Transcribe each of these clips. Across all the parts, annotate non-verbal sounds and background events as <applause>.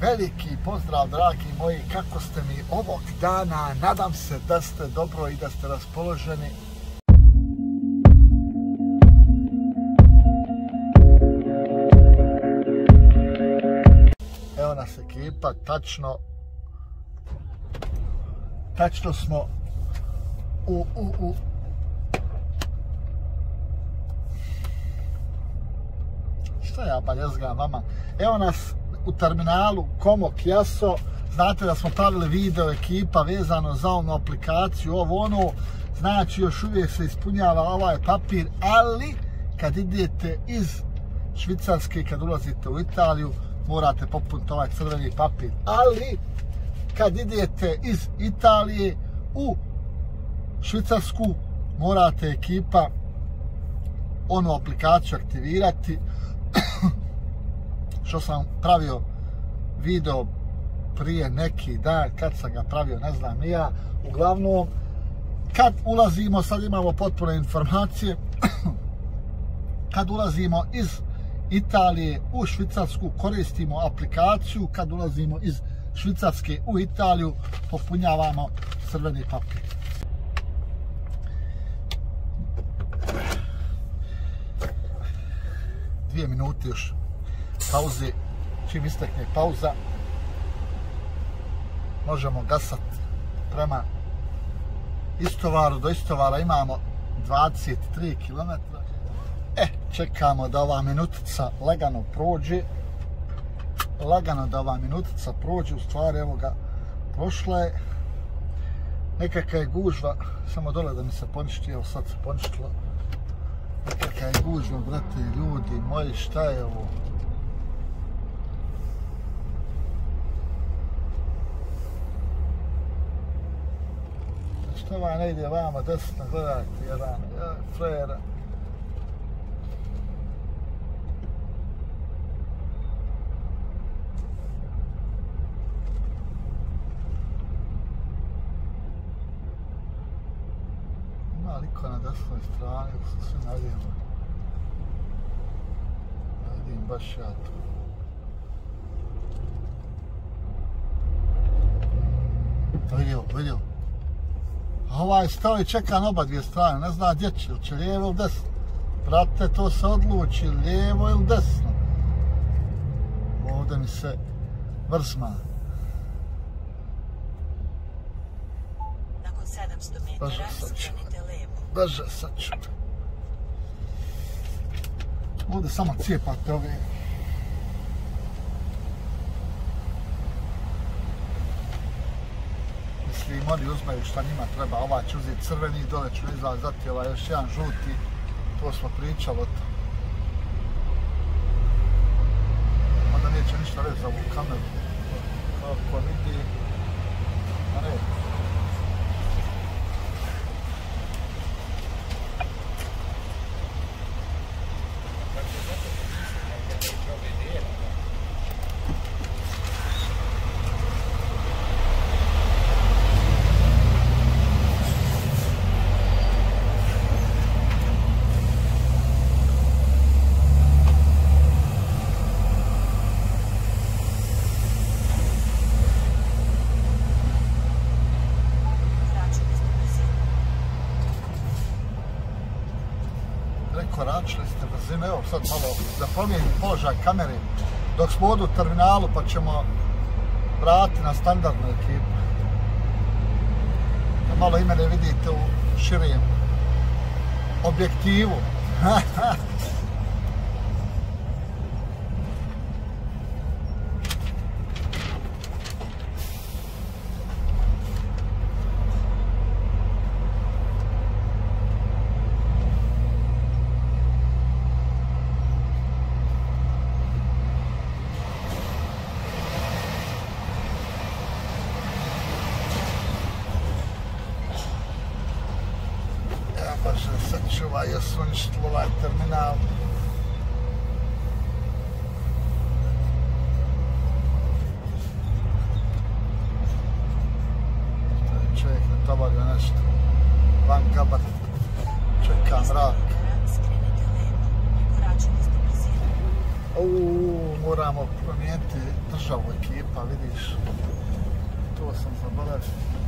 Veliki pozdrav, dragi moji, kako ste mi ovog dana, nadam se da ste dobro i da ste raspoloženi. Evo nas ekipa, tačno, tačno smo u, u, u, šta ja pa jezgam vama, evo nas u terminalu Komo Kjaso, znate da smo pravili video ekipa vezano za onu aplikaciju, ovo ono, znači još uvijek se ispunjava ovaj papir, ali kad idete iz Švicarske, kad ulazite u Italiju, morate popuniti ovaj crveni papir. Ali, kad idete iz Italije u Švicarsku, morate ekipa onu aplikaciju aktivirati što sam pravio video prije neki dan, kad sam ga pravio, ne znam ni ja. Uglavnom, kad ulazimo, sad imamo potpune informacije, <clears throat> kad ulazimo iz Italije u Švicarsku, koristimo aplikaciju, kad ulazimo iz Švicarske u Italiju, popunjavamo crveni papir. Dvije minute još pauze, čim istekne pauza, možemo gasat prema istovaru, do istovara imamo 23 km. E, čekamo da ova minutica lagano prođe. Lagano da ova minutica prođe, u stvari, evo ga, prošla je. Nekakva je gužva, samo dole da mi se poništi, evo sad se poništilo. Nekakva je gužva, brate, ljudi moji, šta je ovo? Što ovaj ne ide vama desno, gledajte, jedan, ja, frera. Ima liko na desnoj strani, ako su svi nalijemo. Ne vidim baš ja tu. Vidio, vidio. A ovaj stao i čeka na oba dvije strane, ne zna gdje će, ili će lijevo ili desno. Brate, to se odluči, lijevo ili desno. Ovdje mi se vrsma. Nakon 700 metara skrenite levo. Brže sad ću. Ovdje samo cijepate ove mislim, oni uzmaju šta njima treba, ova će uzeti crveni, dole ću izlaz, zati ovaj još jedan žuti, to smo pričali o to. Onda neće ništa reći za ovu kameru, kako vidi, a ne, prekoračili ste brzinu, evo sad malo da promijenim položaj kamere dok smo odu u terminalu pa ćemo vratiti na standardnu ekipu. Da malo i mene vidite u širijem objektivu. <laughs> ovaj jer su uništili ovaj terminal. Čovjek ne tobalio nešto. Van kabat. Čeka mrak. Uuu, moramo promijeniti državu ekipa, vidiš. To sam zaboravio.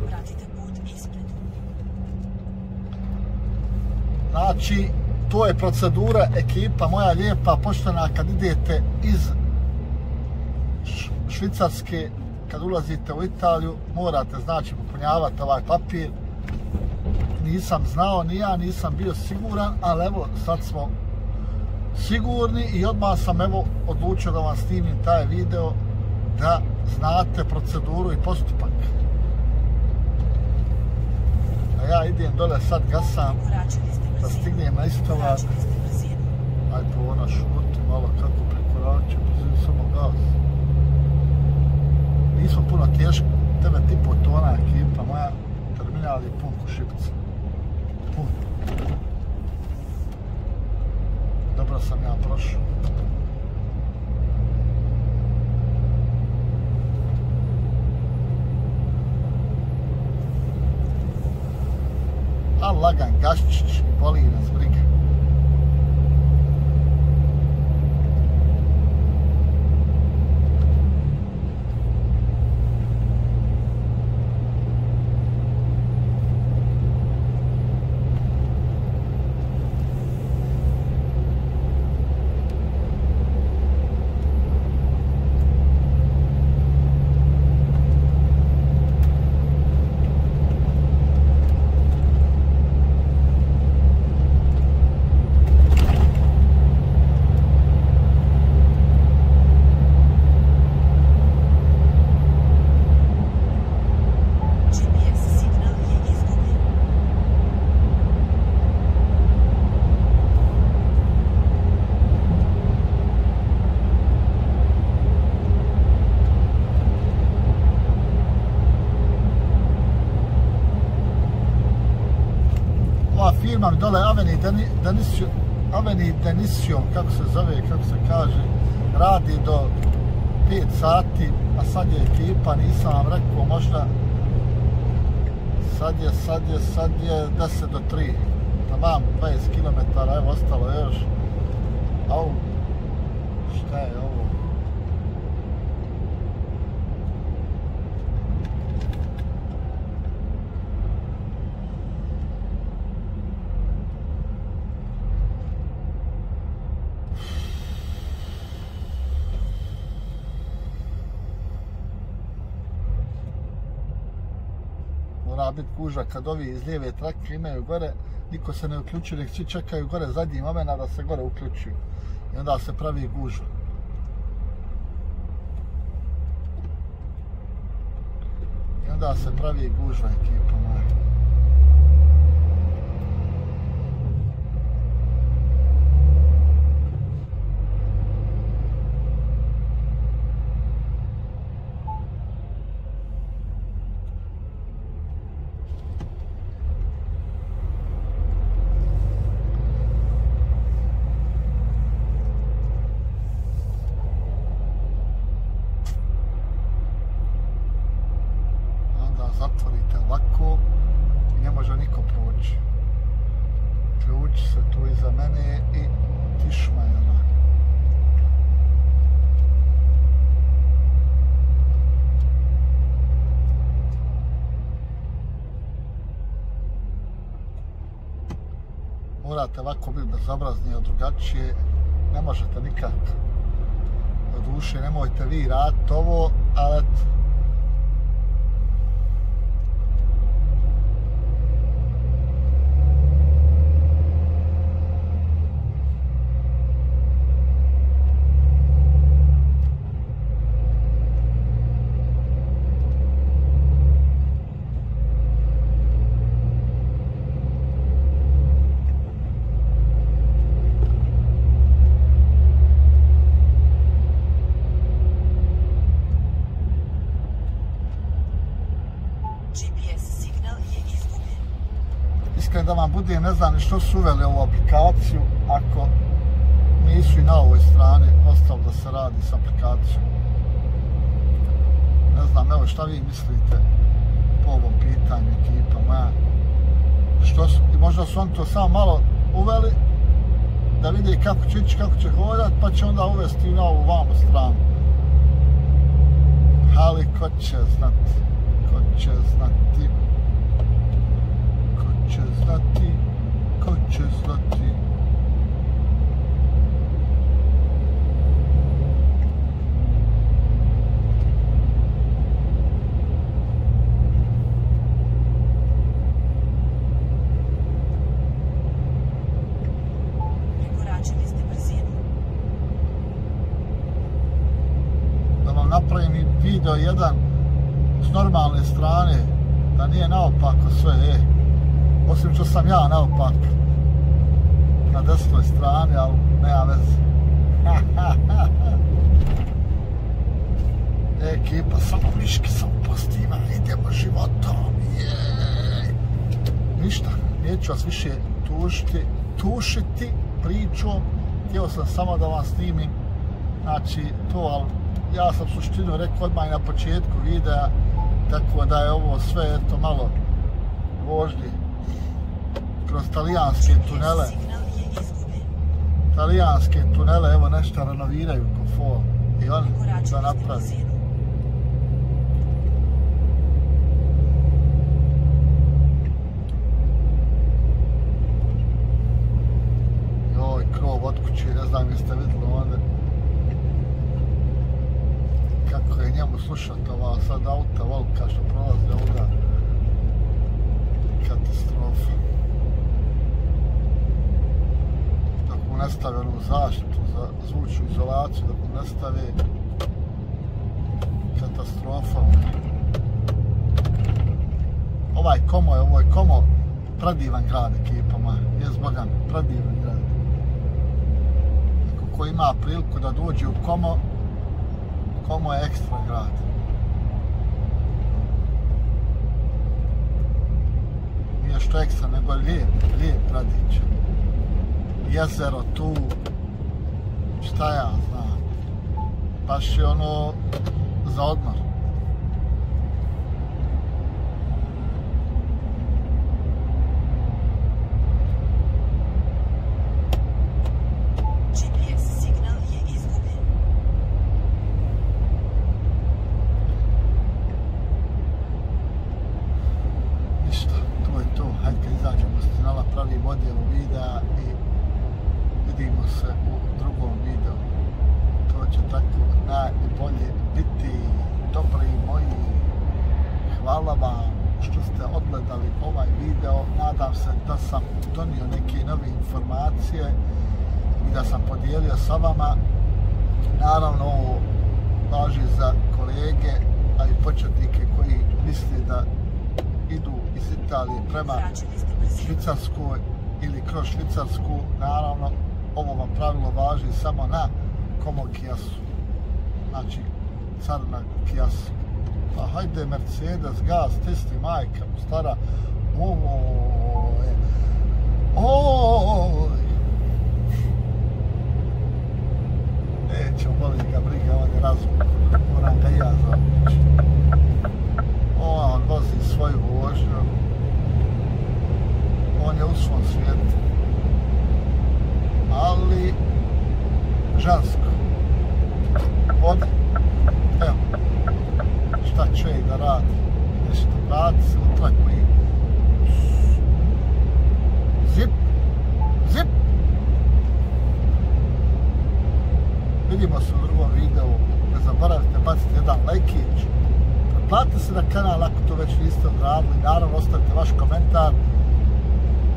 Znači, to je procedura ekipa moja lijepa, poštena kad idete iz Švicarske, kad ulazite u Italiju, morate znači popunjavati ovaj papir. Nisam znao, ni ja nisam bio siguran, ali evo sad smo sigurni i odmah sam evo odlučio da vam snimim taj video da znate proceduru i postupak. A ja idem dole sad gasam Prekoračili da brzinu. stignem na istovar. Aj po ona šuti malo kako prekorače, pozivim samo gaz. Nismo puno teško, 9,5 tona ekipa moja, terminal je pun ko šipica. Pun. Dobro sam ja prošao. A lagan gaščić, boli nas briga. GPS signal je izgubljen. ova firma mi dole Aveni Deni, Denisio, Aveni Denisio, kako se zove, kako se kaže, radi do 5 sati, a sad je ekipa, nisam vam rekao, možda sad je, sad je, sad je 10 do 3, tamam 20 km, evo ostalo je još, au, šta je ovo? Mora biti gužva kad ovi iz lijeve trake imaju gore, niko se ne uključuje, nek svi čekaju gore zadnji momena da se gore uključuju. I onda se pravi gužva. I onda se pravi gužva ekipa moja. onda zatvorite ovako i ne može niko proći. Ključ se mene i tišma morate ovako biti bezobrazni, od drugačije ne možete nikako. Do duše nemojte vi raditi ovo, ali eto, iskreno da vam budem, ne znam ni što su uveli ovu aplikaciju, ako nisu i na ovoj strani ostalo da se radi s aplikacijom. Ne znam, evo šta vi mislite po ovom pitanju ekipa moja. Što su, i možda su oni to samo malo uveli da vide kako će ići, kako će hodat, pa će onda uvesti i na ovu vamo stranu. Ali ko će znati, ko će znati ko će znati, ko će znati. Prekoračili ste brzinu. Da vam napravim i video jedan s normalne strane, da nije naopako sve, e. Osim što sam ja naopak na desnoj strani, ali nema veze. <laughs> ekipa, samo miške samo postima, idemo životom, jej. Ništa, neću vas više tušiti, tušiti pričom, htio sam samo da vam snimim, znači to, ali ja sam suštinu rekao odmah i na početku videa, tako da je ovo sve eto malo vožnje kroz talijanske tunele. Talijanske tunele, evo nešto renoviraju ko fol. I oni da napravi. brzinu. Joj, krov od kuće, ne znam jeste vidjeli ovdje. Kako slušat ova sad auta volka što prolaze ovdje. Katastrofa. Dok mu nestave onu zaštitu za zvučnu izolaciju, dok mu nestave katastrofa. Ovaj komo je, ovo je komo predivan grad ekipama, je zbogan, predivan grad. Ako ko ima priliku da dođe u komo, komo je ekstra grad. Nije što ekstra, nego lijep, lijep radić. Jezero tu, šta ja znam. Baš je ono za odmor. GPS signal je izgubljen. Ništa, to je to. Hajde kad izađemo s tunela, pravimo odjelu videa i vidimo se u drugom videu. To će tako najbolje biti. Dobri moji, hvala vam što ste odgledali ovaj video. Nadam se da sam donio neke nove informacije i da sam podijelio sa vama. Naravno, ovo važi za kolege, a i početnike koji misle da idu iz Italije prema. Švicarskoj ili kroz Švicarsku, naravno, ovo vam pravilo važi samo na Como Kijasu. Znači, carna Kijasu. Pa hajde Mercedes, gas, testi, majka, stara. Ovo je... Oj! Neću, boli ga briga, on je razum. Moram ga i ja zaobići. On vozi svoju vožnju. On je u svom svijetu. Ali, žensko. Ode. Evo. Šta će i da radi? Nešto vrati se u traku i videu, ne zaboravite baciti jedan lajkić, pretplatite se na kanal ako to već niste odradili, naravno ostavite vaš komentar,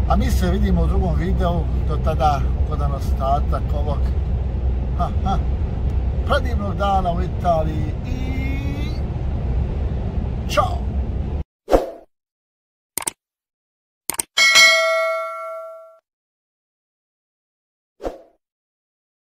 a mi se vidimo u drugom videu, do tada ugodan ostatak ovog ha, ha, predivnog dana u Italiji i ciao!